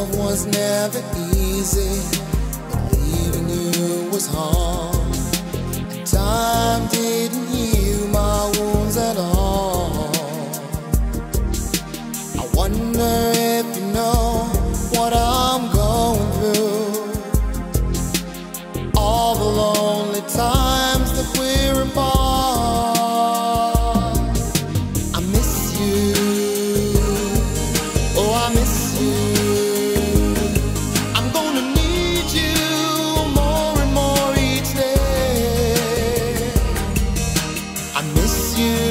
love was never easy. But leaving you was hard. Time didn't heal my wounds at all. I wonder if you know what I'm going through. All the lonely times that we're apart. I miss you. Oh, I miss you. you.